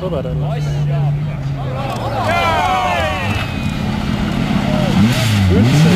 sõber jälle. üldse ei käi.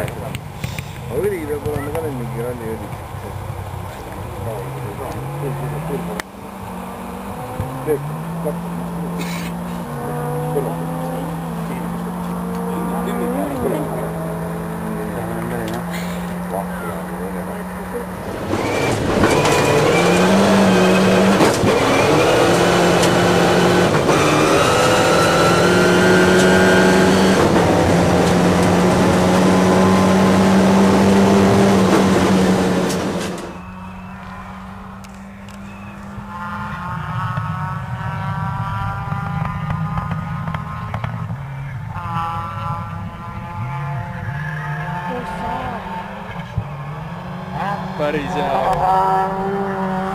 Aga õli peab olema ka nüüd mingi ralliõli. Party Joe.